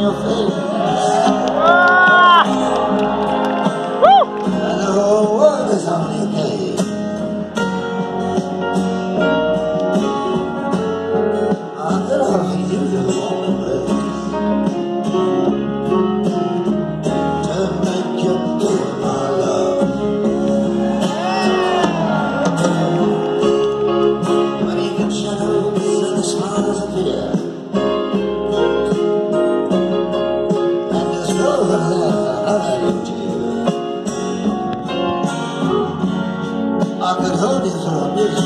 your face. Cry I could hold you for a million